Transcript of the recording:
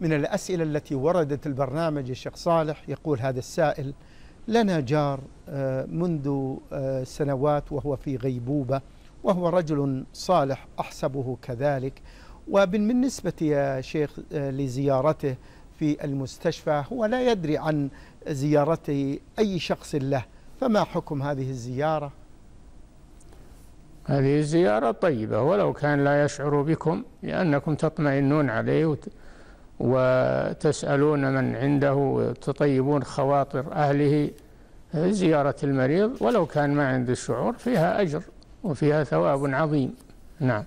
من الأسئلة التي وردت البرنامج الشيخ صالح يقول هذا السائل لنا جار آه، منذ آه، سنوات وهو في غيبوبة وهو رجل صالح أحسبه كذلك وبالنسبة يا شيخ آه، لزيارته في المستشفى هو لا يدري عن زيارة أي شخص له فما حكم هذه الزيارة؟ هذه الزيارة طيبة ولو كان لا يشعر بكم لأنكم تطمئنون عليه وتسألون من عنده وتطيبون خواطر أهله زيارة المريض ولو كان ما عنده الشعور فيها أجر وفيها ثواب عظيم. نعم.